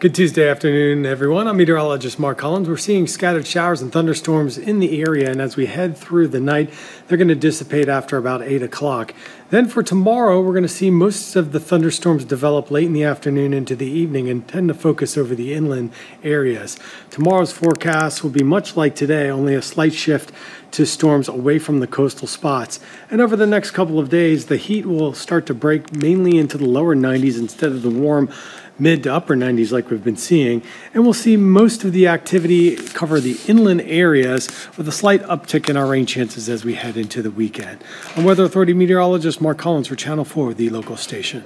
Good Tuesday afternoon, everyone. I'm meteorologist Mark Collins. We're seeing scattered showers and thunderstorms in the area, and as we head through the night, they're going to dissipate after about 8 o'clock. Then for tomorrow, we're going to see most of the thunderstorms develop late in the afternoon into the evening and tend to focus over the inland areas. Tomorrow's forecast will be much like today, only a slight shift to storms away from the coastal spots. And over the next couple of days, the heat will start to break mainly into the lower 90s instead of the warm mid to upper 90s like we've been seeing. And we'll see most of the activity cover the inland areas with a slight uptick in our rain chances as we head into the weekend. I'm Weather Authority meteorologist Mark Collins for Channel 4, the local station.